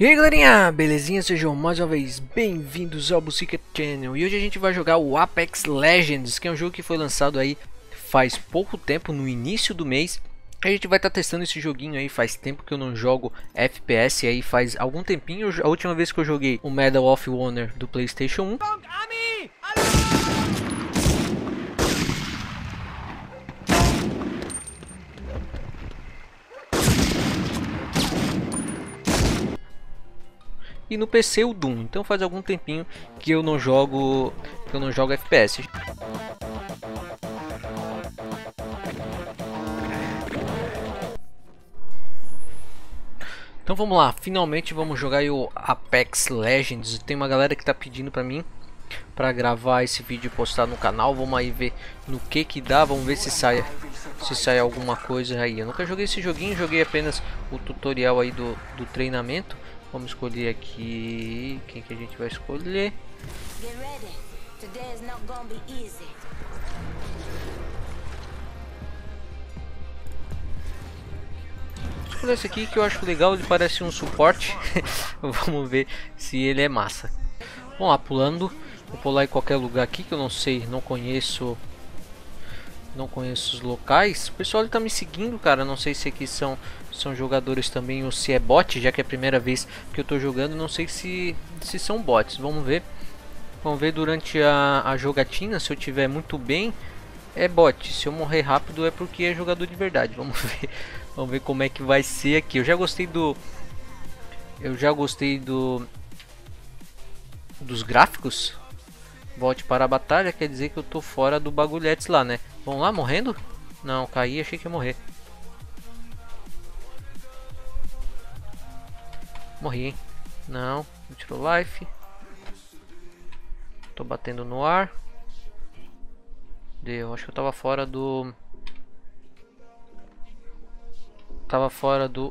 E aí galerinha, belezinha? Sejam mais uma vez bem-vindos ao Busica Channel. E hoje a gente vai jogar o Apex Legends Que é um jogo que foi lançado aí faz pouco tempo, no início do mês. A gente vai estar tá testando esse joguinho aí, faz tempo que eu não jogo FPS aí, faz algum tempinho, a última vez que eu joguei o Medal of Honor do Playstation 1 e no PC o Doom. Então faz algum tempinho que eu não jogo, que eu não jogo FPS. Então vamos lá, finalmente vamos jogar o Apex Legends. Tem uma galera que está pedindo para mim para gravar esse vídeo e postar no canal. Vamos aí ver no que que dá, vamos ver se sai se sai alguma coisa aí. Eu nunca joguei esse joguinho, joguei apenas o tutorial aí do, do treinamento. Vamos escolher aqui quem que a gente vai escolher. Escolher esse aqui que eu acho legal, ele parece um suporte. Vamos ver se ele é massa. Vamos lá, pulando. Vou pular em qualquer lugar aqui que eu não sei, não conheço não conheço os locais. O pessoal está me seguindo, cara. Não sei se aqui são, são jogadores também ou se é bot, já que é a primeira vez que eu estou jogando. Não sei se, se são bots. Vamos ver. Vamos ver durante a, a jogatina. Se eu tiver muito bem, é bot. Se eu morrer rápido, é porque é jogador de verdade. Vamos ver. Vamos ver como é que vai ser aqui. Eu já gostei do. Eu já gostei do. Dos gráficos. Volte para a batalha quer dizer que eu tô fora do bagulhetes lá, né? Vamos lá, morrendo? Não, caí, achei que ia morrer. Morri, hein? Não, tirou life. Tô batendo no ar. Deu, acho que eu tava fora do... Tava fora do,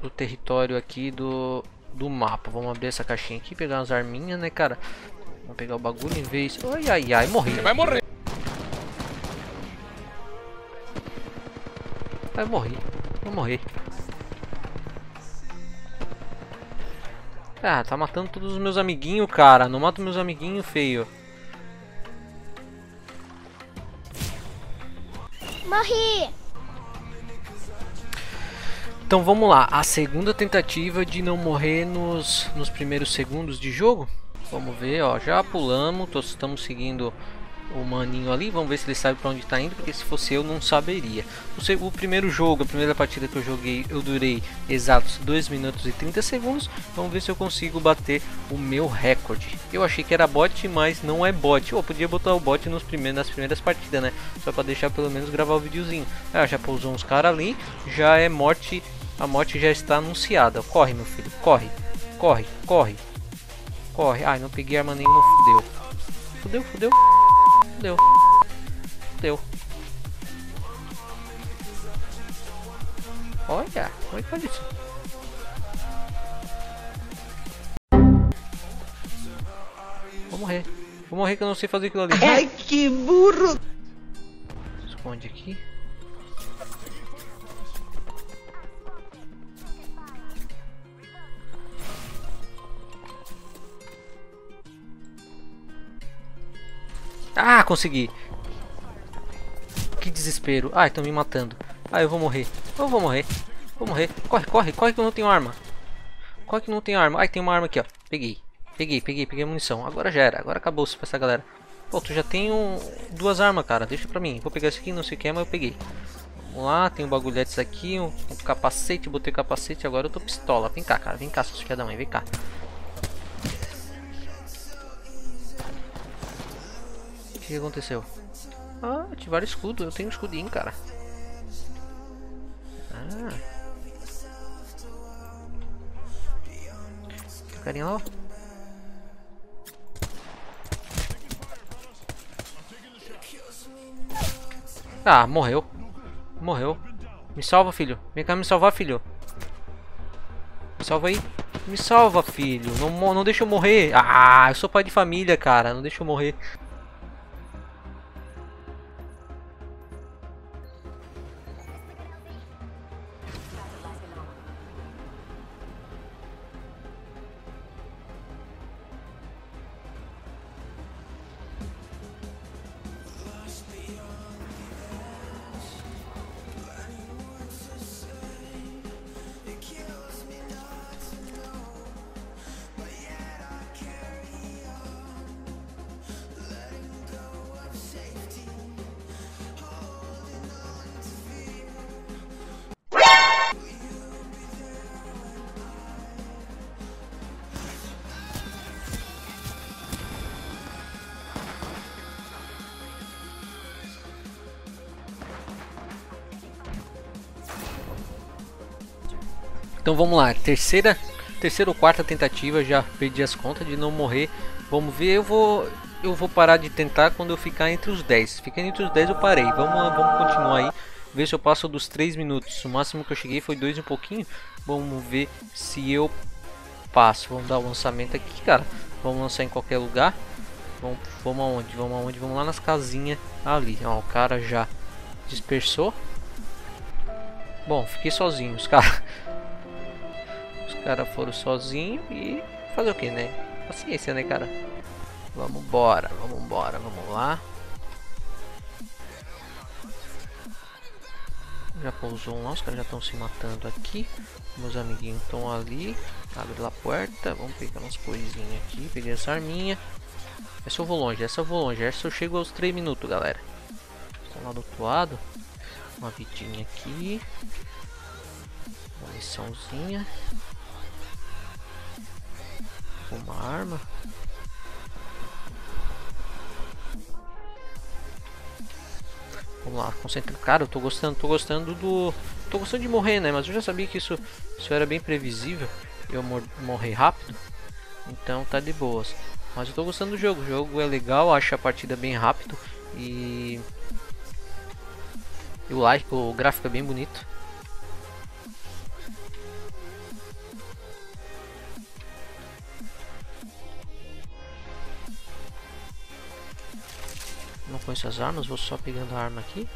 do território aqui do, do mapa. Vamos abrir essa caixinha aqui, pegar umas arminhas, né, cara? Vamos pegar o bagulho em vez... Ai, ai, ai, morri. Você vai morrer. Vai morrer. Vou morrer. Ah, tá matando todos os meus amiguinhos, cara. Não mata meus amiguinhos, feio. Morri! Então vamos lá, a segunda tentativa de não morrer nos, nos primeiros segundos de jogo. Vamos ver, ó, já pulamos, tô, estamos seguindo o maninho ali, vamos ver se ele sabe para onde está indo, porque se fosse eu não saberia. O, o, primeiro jogo, a primeira partida que eu joguei, eu durei exatos 2 minutos e 30 segundos. Vamos ver se eu consigo bater o meu recorde. Eu achei que era bot, mas não é bot. Eu podia botar o bot nos primeiros, nas primeiras partidas, né? Só para deixar pelo menos gravar o videozinho. Ah, já pousou uns caras ali, já é morte, a morte já está anunciada. Corre, meu filho, corre, corre, corre, corre. Ai, não peguei arma nenhuma, fudeu. Fudeu, fudeu. Deu. Deu. Olha, olha isso. Vou morrer. Vou morrer que eu não sei fazer aquilo ali. Ai, que burro! Esconde aqui. Ah, consegui. Que desespero. Ai, estão me matando. Ah, eu vou morrer. Eu vou morrer. Vou morrer. Corre, corre, corre que eu não tenho arma. Corre que não tenho arma. Ai, tem uma arma aqui, ó. Peguei. Peguei, peguei, peguei a munição. Agora já era. Agora acabou-se pra essa galera. Pô, tu já tem um, duas armas, cara. Deixa pra mim. Vou pegar esse aqui, não sei o que é, mas eu peguei. Vamos lá, tem um bagulhetes aqui, um, um capacete, botei capacete, agora eu tô pistola. Vem cá, cara, vem cá, seus filha da mãe, vem cá. Que aconteceu? Ah, ativar escudo. Eu tenho um escudinho, cara. Ah. Carinha lá, ó. Ah, morreu. Morreu. Me salva, filho. Vem cá me salvar, filho. Me salva aí. Me salva, filho. Não, não deixa eu morrer. Ah, eu sou pai de família, cara. Não deixa eu morrer. Então vamos lá, terceira, terceira ou quarta tentativa, já perdi as contas de não morrer. Vamos ver, eu vou eu vou parar de tentar quando eu ficar entre os 10. Ficando entre os 10 eu parei. Vamos, vamos continuar aí, ver se eu passo dos 3 minutos. O máximo que eu cheguei foi 2 e um pouquinho. Vamos ver se eu passo. Vamos dar o lançamento aqui, cara. Vamos lançar em qualquer lugar. Vamos, vamos aonde? Vamos aonde? Vamos lá nas casinhas ali. Ó, o cara já dispersou. Bom, fiquei sozinho. Os caras caras foram sozinhos e fazer o que, né? Paciência, né, cara? Vamos embora, vamos embora, vamos lá. Já pousou um lá, os caras já estão se matando aqui. Meus amiguinhos estão ali. Abre lá a porta. Vamos pegar umas coisinhas aqui. Peguei essa arminha. Essa eu vou longe, essa eu vou longe. Essa eu chego aos 3 minutos, galera. Estão lá do outro lado. Uma vidinha aqui. Uma missãozinha. Uma arma. Vamos lá, concentra. Cara, eu tô gostando, tô gostando do. Tô gostando de morrer, né? Mas eu já sabia que isso, isso era bem previsível. Eu mor morrer rápido. Então tá de boas. Mas eu tô gostando do jogo. O jogo é legal, acho a partida bem rápido. E. E o, like, o gráfico é bem bonito. Não conheço as armas, vou só pegando a arma aqui.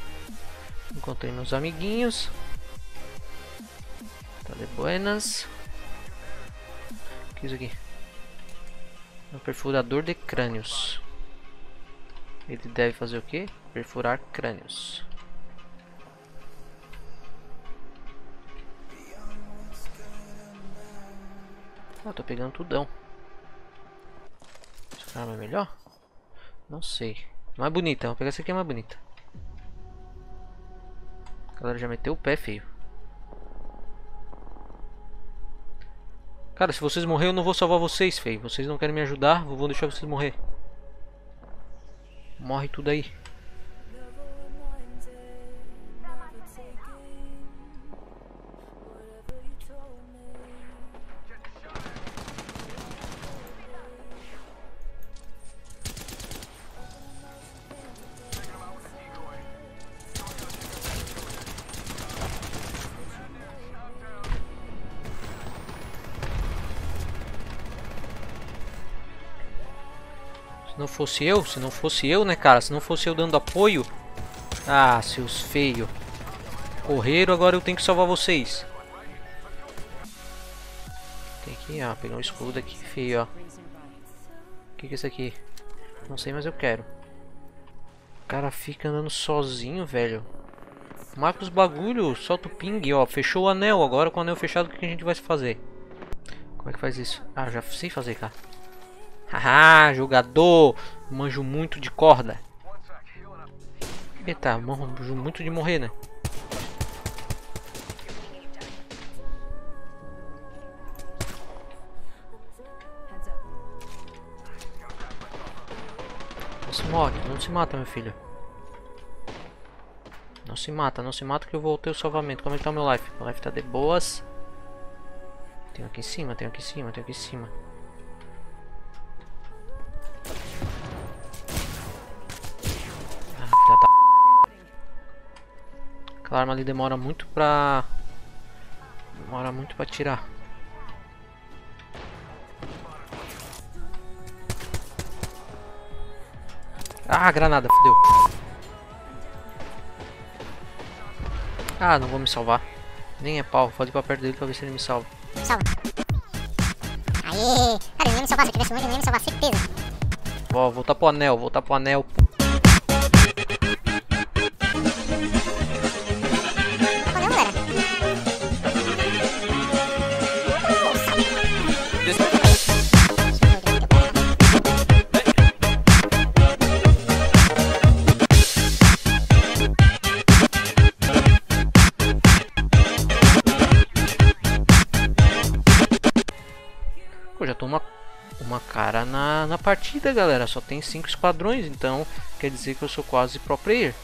Encontrei meus amiguinhos. Tá de buenas. O que é isso aqui? Um perfurador de crânios. Ele deve fazer o que? Perfurar crânios. Ah, tô pegando tudão. Essa arma é melhor? Não sei. Mais bonita, vou pegar essa aqui é mais bonita. A galera já meteu o pé feio. Cara, se vocês morrerem eu não vou salvar vocês, feio. Vocês não querem me ajudar, vou deixar vocês morrer. Morre tudo aí. Não fosse eu, se não fosse eu, né, cara? Se não fosse eu dando apoio. Ah, seus feios. Correram, agora eu tenho que salvar vocês. Tem que, ó, pegar um escudo aqui, feio, ó. O que, que é isso aqui? Não sei, mas eu quero. O cara fica andando sozinho, velho. Marca os bagulho, solta o ping, ó. Fechou o anel, agora com o anel fechado, o que a gente vai fazer? Como é que faz isso? Ah, já sei fazer, cara. Haha, jogador. Manjo muito de corda. Eita, manjo muito de morrer, né? Não se morre, não se mata, meu filho. Não se mata, não se mata que eu vou ter o salvamento. Como é que tá o meu life? Meu life tá de boas. Tem aqui em cima, tem aqui em cima, tem aqui em cima. Aquela arma ali demora muito pra... Demora muito pra tirar. Ah, granada, fodeu. Ah, não vou me salvar. Nem é pau, pode ir pra perto dele pra ver se ele me salva. Salva. Aê! Cara, ele ia me salvar, se eu tivesse muito, ele ia me salvar, certeza. Vou voltar pro anel, voltar pro anel. Cara na, na partida, galera. Só tem 5 esquadrões, então quer dizer que eu sou quase pro player.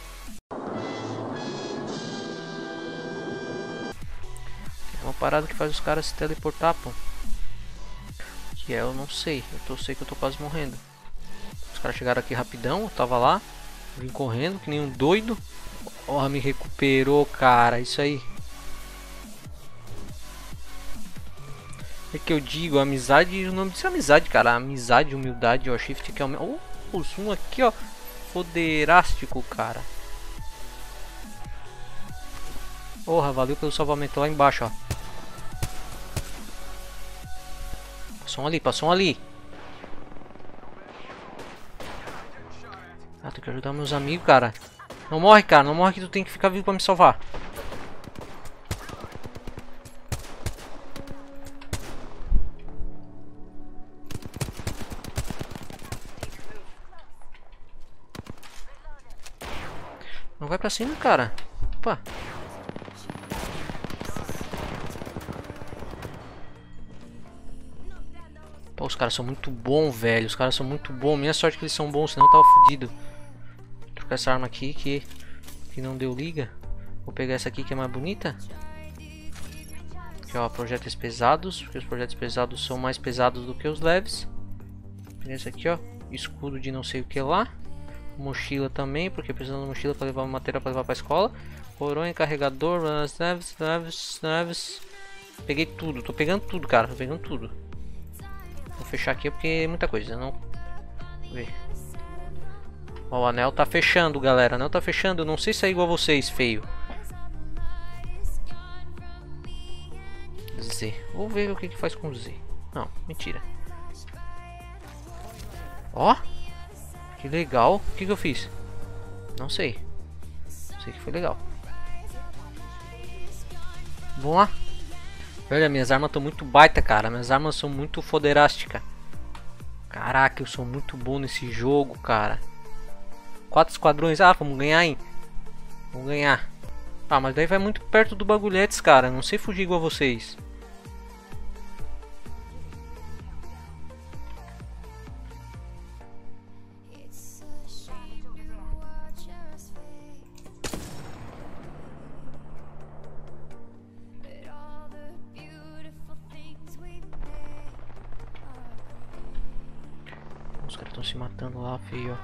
Uma parada que faz os caras se teleportar, pô. Que é, eu não sei. Eu tô, sei que eu tô quase morrendo. Os caras chegaram aqui rapidão, eu tava lá. Vim correndo que nem um doido. Ó, me recuperou, cara. Isso aí. É que eu digo, amizade, o nome disso é amizade, cara. Amizade, humildade, ó, shift que é o oh, zoom aqui, ó. Foderástico, cara. Porra, valeu pelo salvamento lá embaixo, ó. Passou um ali, passou um ali. Ah, tenho que ajudar meus amigos, cara. Não morre, cara. Não morre que tu tem que ficar vivo pra me salvar. Cima, cara. Opa. Pô, os caras são muito bons, velho. Os caras são muito bons. Minha sorte que eles são bons, senão eu tava fodido. Vou trocar essa arma aqui que, que não deu liga. Vou pegar essa aqui que é mais bonita. Aqui, ó, projetos pesados. Porque os projetos pesados são mais pesados do que os leves. Esse aqui, ó. Escudo de não sei o que lá. Mochila também, porque precisando de mochila para levar material para levar para escola. Coronha, carregador, leves, leves, leves. Peguei tudo, tô pegando tudo, cara. Tô pegando tudo. Vou fechar aqui porque é muita coisa, não... Ver. Ó, o anel tá fechando, galera. O anel tá fechando. Eu não sei se é igual a vocês, feio. Z. Vou ver o que que faz com Z. Não, mentira. Ó. Que legal. O que que eu fiz? Não sei. Sei que foi legal. Vamos lá. Olha, minhas armas estão muito baita, cara. Minhas armas são muito foderásticas. Caraca, eu sou muito bom nesse jogo, cara. Quatro esquadrões. Ah, vamos ganhar, hein? Vamos ganhar. Ah, mas daí vai muito perto do bagulhetes, cara. Não sei fugir igual vocês. Os caras estão se matando lá, feio.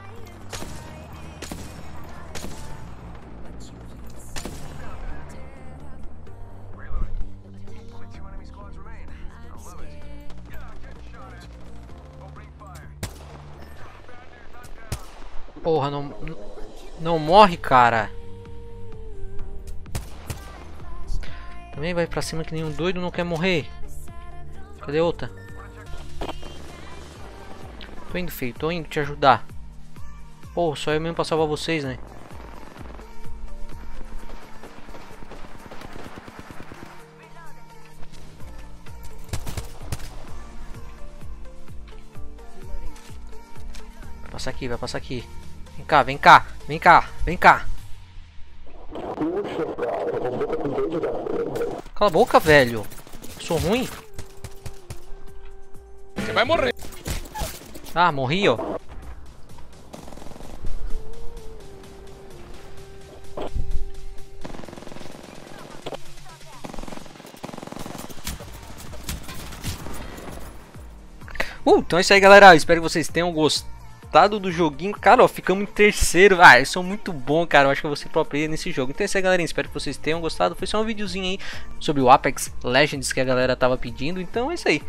Porra, não, não morre, cara. Também vai pra cima que nem um doido, não quer morrer. Cadê outra? Tô indo, filho. Tô indo te ajudar. Pô, só eu mesmo pra salvar vocês, né? Vai passar aqui, vai passar aqui. Vem cá, vem cá, vem cá, vem cá. Cala a boca, velho. Sou ruim. Você vai morrer. Ah, morri, ó. Uh, então é isso aí, galera. Espero que vocês tenham gostado do joguinho. Cara, ó, ficamos em terceiro. Ah, eu sou muito bom, cara. Eu acho que eu vou ser pro player nesse jogo. Então é isso aí, galerinha. Espero que vocês tenham gostado. Foi só um videozinho aí sobre o Apex Legends que a galera tava pedindo. Então é isso aí.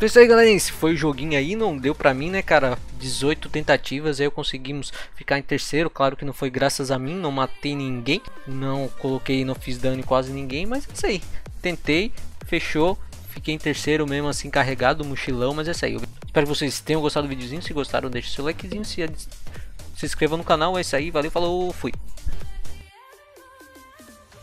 Então é isso aí, galerinha. Esse foi o joguinho aí. Não deu pra mim, né, cara? 18 tentativas. Aí eu conseguimos ficar em terceiro. Claro que não foi graças a mim. Não matei ninguém. Não coloquei, não fiz dano em quase ninguém. Mas é isso aí. Tentei. Fechou. Fiquei em terceiro mesmo assim carregado, mochilão, mas é isso aí. Eu espero que vocês tenham gostado do videozinho. Se gostaram, deixe seu likezinho. Se, se inscreva no canal. É isso aí. Valeu, falou, fui.